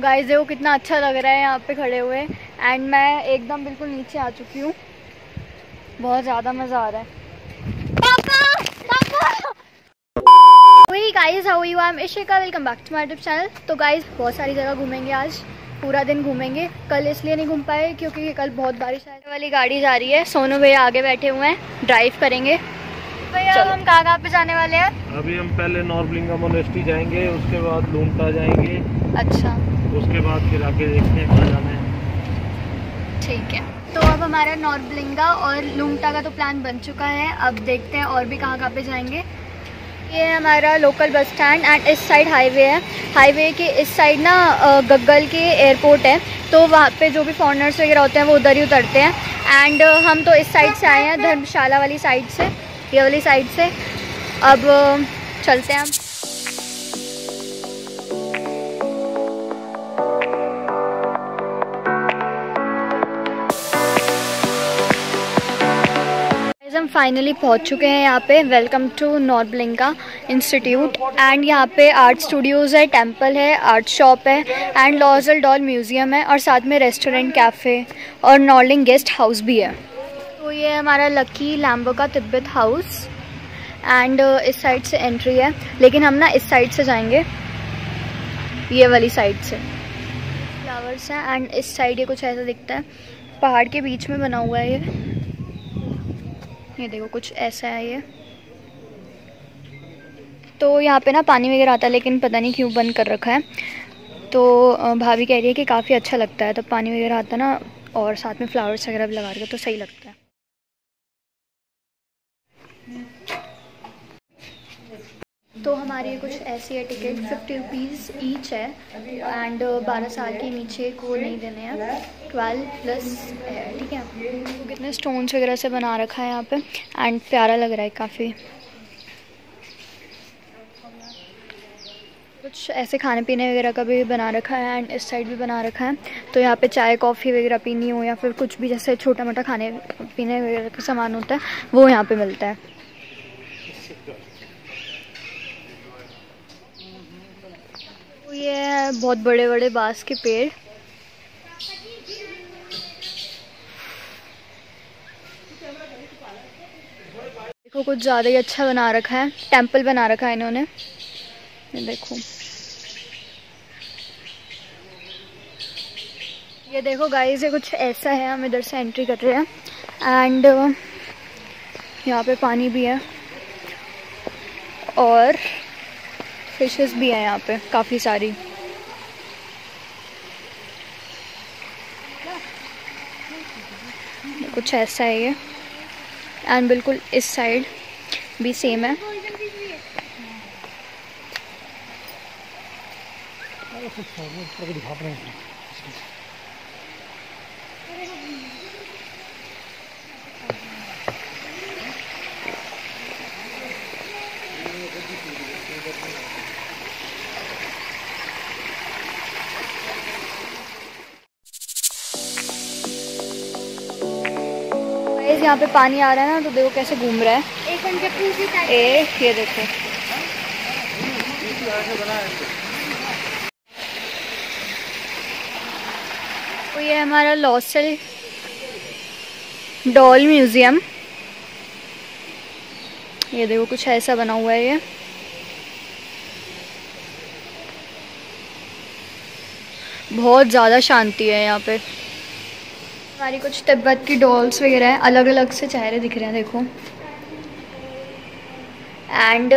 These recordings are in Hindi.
गाइस देखो कितना अच्छा लग रहा है यहाँ पे खड़े हुए। एंड मैं एकदम बिल्कुल नीचे आ चुकी हूँ। बहुत ज़्यादा मज़ा आ रहा है। वही guys how you I am Ishika welcome back to my YouTube channel तो गाइस बहुत सारी जगह घूमेंगे आज। पूरा दिन घूमेंगे। कल इसलिए नहीं घूम पाए क्योंकि कल बहुत बारिश आने वाली गाड़ी जा रही है। सोनू भैया आगे बैठे हुए हैं। ड्राइव करेंगे। भैया हम कहाँ कहाँ पे जाने वाले हैं। अभी हम पहले नॉर्बलिंगा मोनेस्ट्री जाएँगे उसके बाद लूमटा जाएँगे। अच्छा। उसके बाद फिर आगे देखते हैं कहाँ जाना है। ठीक है। तो अब हमारा नॉर्बलिंगा और लूमटा का तो प्लान बन चुका है। अब देखते हैं और भी कहाँ कहाँ पे जाएँगे। ये हमारा लोकल बस स्टैंड एंड इस साइड हाईवे है। हाईवे के इस साइड ना गग्गल के एयरपोर्ट है। तो वहाँ पे जो भी फॉरनर्स वगैरह होते हैं, वो उधर ही उतरते हैं। एंड हम तो इस साइड से आए हैं, धर्मशाला वाली साइड से, ये वाली साइड से। अब चलते हैं हम। फाइनली पहुँच चुके हैं यहाँ पे. Welcome to Norbulingka institute and यहाँ पे आर्ट स्टूडियोज़ है टेंपल है आर्ट शॉप है एंड लॉजल डॉल म्यूज़ियम है, और साथ में रेस्टोरेंट कैफ़े और नॉर्लिंग गेस्ट हाउस भी है. तो ये हमारा लकी लैम्बो का तिब्बत हाउस एंड इस साइड से एंट्री है. लेकिन हम ना इस साइड से जाएँगे. ये वाली साइड से. फ्लावर्स हैं एंड इस साइड ये कुछ ऐसा दिखता है. पहाड़ के बीच में बना हुआ है ये. ये देखो, कुछ ऐसा है ये। तो यहाँ पे ना पानी वगैरह आता है, लेकिन पता नहीं क्यों बंद कर रखा है। तो भाभी कह रही है कि काफ़ी अच्छा लगता है तो पानी वगैरह आता ना, और साथ में फ्लावर्स वगैरह भी लगा रहे तो सही लगता है। तो हमारी कुछ ऐसी है टिकट फिफ्टी रुपीज़ ईच है। एंड बारह साल के नीचे को नहीं देने हैं। ट्वेल्व प्लस है, ठीक है? कितने स्टोन्स वगैरह से बना रखा है यहाँ पे। एंड प्यारा लग रहा है काफ़ी। कुछ ऐसे खाने पीने वगैरह का भी बना रखा है एंड इस साइड भी बना रखा है। तो यहाँ पे चाय कॉफ़ी वगैरह पीनी हो या फिर कुछ भी जैसे छोटा मोटा खाने, पीने वगैरह का सामान होता है, वो यहाँ पे मिलता है। ये है बहुत बड़े बड़े बाँस के पेड़। देखो, कुछ ज़्यादा ही अच्छा बना रखा है, टेंपल बना रखा है इन्होंने। ये देखो। ये देखो गाइस ये कुछ ऐसा है, हम इधर से एंट्री कर रहे हैं। एंड यहाँ पे पानी भी है। और फिशेस भी हैं यहाँ पे, काफ़ी सारी। कुछ ऐसा है ये। एंड बिल्कुल इस साइड भी सेम है। यहाँ पे पानी आ रहा है ना तो देखो कैसे घूम रहा है। ए ये देखो। तो ये हमारा लॉसल डॉल म्यूज़ियम। ये देखो कुछ ऐसा बना हुआ है ये। बहुत ज़्यादा शांति है यहाँ पे। हमारी कुछ तिब्बत की डॉल्स वगैरह हैं अलग अलग से चेहरे दिख रहे हैं, देखो। एंड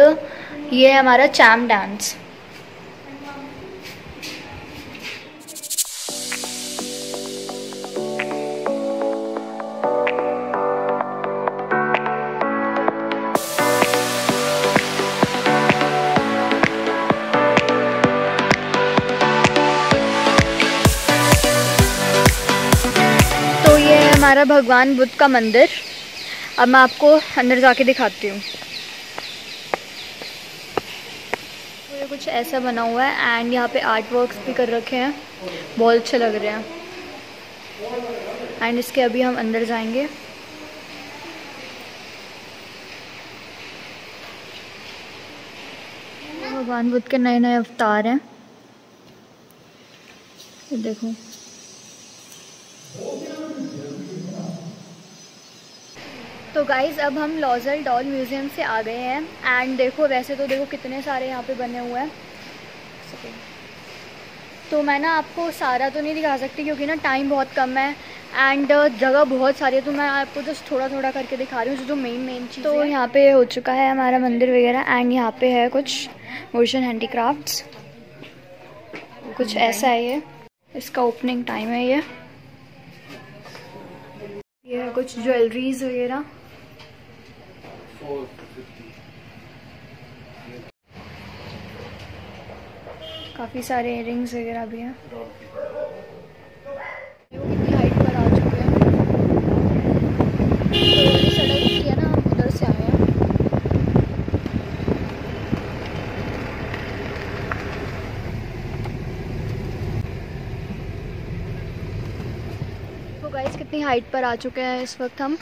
ये है हमारा चैम डांस हमारा भगवान बुद्ध का मंदिर। अब मैं आपको अंदर जाके दिखाती हूँ। कुछ ऐसा बना हुआ है एंड यहाँ पे आर्ट वर्क्स भी कर रखे हैं। बहुत अच्छे लग रहे हैं। एंड इसके अभी हम अंदर जाएँगे। भगवान बुद्ध के नए नए अवतार हैं। देखो। तो गाइज़ अब हम लॉजल डॉल म्यूज़ियम से आ गए हैं। एंड देखो वैसे तो देखो कितने सारे यहाँ पे बने हुए हैं। तो मैं ना आपको सारा तो नहीं दिखा सकती क्योंकि ना टाइम बहुत कम है। एंड जगह बहुत सारी है तो मैं आपको जस्ट थोड़ा थोड़ा करके दिखा रही हूँ जो मेन मेन चीज़ तो यहाँ पे हो चुका है हमारा मंदिर वगैरह एंड यहाँ पे है कुछ मोशन हैंडीक्राफ्ट्स कुछ ऐसा है ये। इसका ओपनिंग टाइम है ये। ये है कुछ ज्वेलरीज वगैरह। काफ़ी सारे इयरिंग्स वगैरह भी हैं। कितनी हाइट पर आ चुके हैं? तो सड़क है ना हम उधर से आए हैं। तो गाइस कितनी हाइट पर आ चुके हैं इस वक्त हम?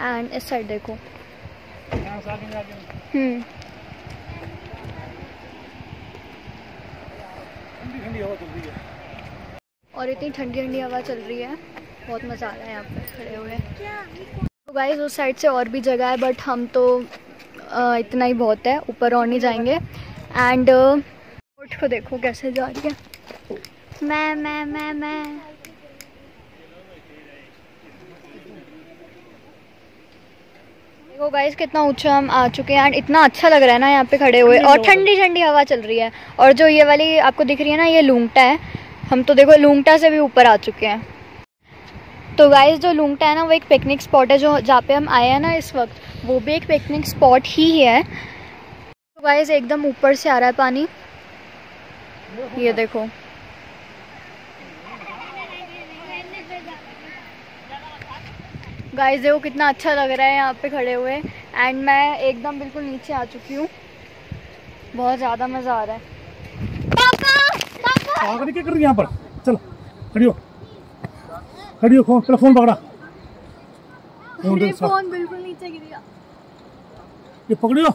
एंड इस साइड देखो। हम्म। और इतनी ठंडी ठंडी हवा चल रही है। बहुत मज़ा आ रहा है यहाँ पर खड़े हुए। तो गाइस उस साइड से और भी जगह है बट हम तो इतना ही बहुत है। ऊपर और नहीं जाएँगे। एंड बोट को देखो कैसे जा रही है। मैं मैं मैं मैं। देखो गाइस कितना ऊँचा हम आ चुके हैं एंड इतना अच्छा लग रहा है ना यहाँ पे खड़े हुए और ठंडी ठंडी हवा चल रही है और जो ये वाली आपको दिख रही है ना ये लूंगटा है हम तो देखो लूंगटा से भी ऊपर आ चुके हैं। तो गाइस जो लूंगटा है ना वो एक पिकनिक स्पॉट है जो जहाँ पे हम आए हैं ना इस वक्त वो भी एक पिकनिक स्पॉट ही है। तो गाइस एकदम ऊपर से आ रहा है पानी। ये देखो। गाइस देखो कितना अच्छा लग रहा है यहाँ पे खड़े हुए। एंड मैं एकदम बिल्कुल नीचे आ चुकी हूँ। बहुत ज़्यादा मज़ा आ रहा है। पापा क्या कर रही यहाँ पर? चलो खड़ी हो खड़ी हो फ़ोन चलो फ़ोन पकड़ा फ़ोन फ़ोन बिल्कुल नीचे गिर गया। ये पकड़ियो।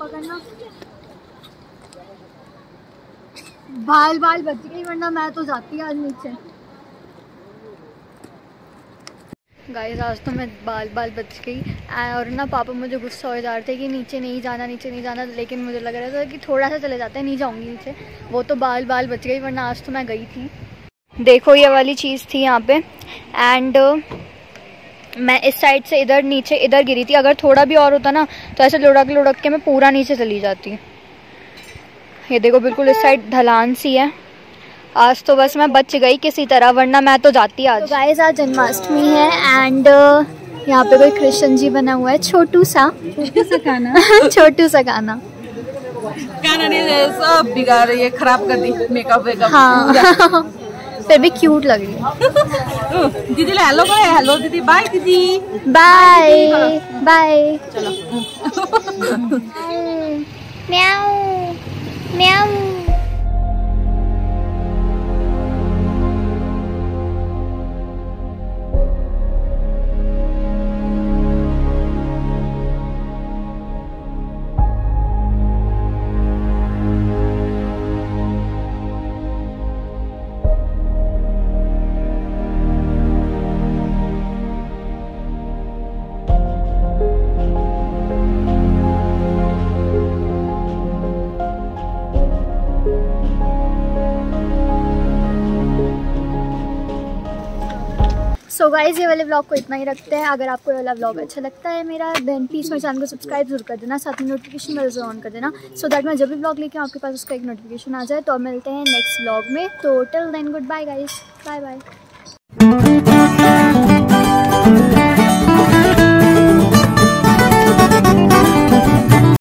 पकड़ना। बाल बाल बच गई वरना मैं तो जाती आज नीचे। गाइस आज तो मैं बाल बाल बच गई। और ना पापा मुझे गुस्सा हो जा रहे थे कि नीचे नहीं जाना, नीचे नहीं जाना, लेकिन मुझे लग रहा था कि थोड़ा सा चले जाते हैं, नहीं जाऊँगी नीचे। वो तो बाल बाल बच गई, वरना आज तो मैं गई थी। देखो, ये वाली चीज़ थी यहाँ पे। एंड मैं इस साइड से इधर नीचे इधर गिरी थी। अगर थोड़ा भी और होता ना तो ऐसे लुढ़क लुढ़क के मैं पूरा नीचे चली जाती। ये देखो, बिल्कुल इस साइड ढलान सी है। आज तो बस मैं बच गई किसी तरह वरना मैं तो जाती आज। तो गाइस आज जन्माष्टमी है एंड uh, यहाँ पे कोई कृष्ण जी बना हुआ है छोटू सा। छोटू सा खाना छोटू सा खाना गाना नहीं सब बिगाड़ रही है खराब कर दी मेकअप वेकअप हाँ। फिर भी क्यूट लग रही दीदी ले हेलो करे हेलो दीदी बाय दीदी। बाय बाय चलो। म्याऊ म्याऊ गाइज़ ये वाले ब्लॉग को इतना ही रखते हैं। अगर आपको ये वाला ब्लॉग अच्छा लगता है मेरा देन प्लीज़ मेरे चैनल को सब्सक्राइब ज़रूर कर देना। साथ में नोटिफिकेशन बेल ज़रूर ऑन कर देना। सो so दैट मैं जब भी ब्लॉग लेके आपके पास उसका एक नोटिफिकेशन आ जाए तो मिलते हैं नेक्स्ट ब्लॉग में। Total till then goodbye guys bye bye